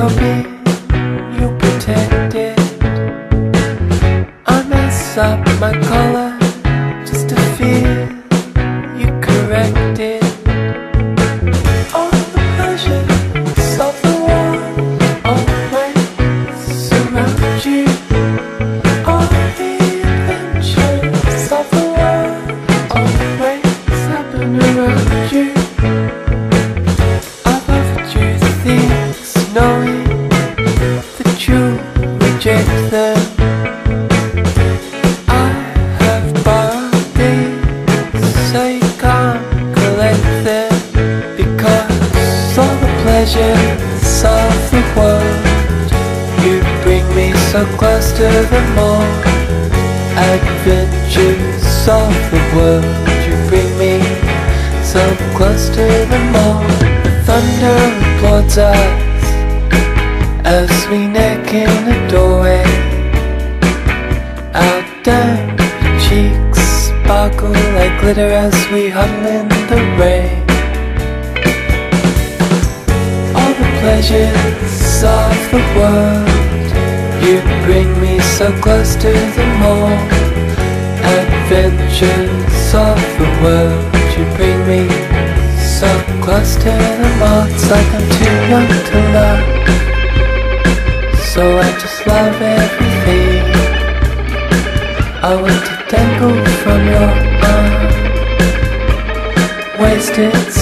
you I mess up my color just to feel you corrected. All the of the always you. All the adventures of the always happen around you. I loved you think so close to them all. Adventures of the world you bring me so close to them all. Thunder applauds us as we neck in a doorway. Our damp cheeks sparkle like glitter as we huddle in the rain. All the pleasures of the world, you bring me so close to the all. Adventures of the world, you bring me so close to the all. It's like I'm too young to love. So I just love everything. I want to dangle from your arm, wasted.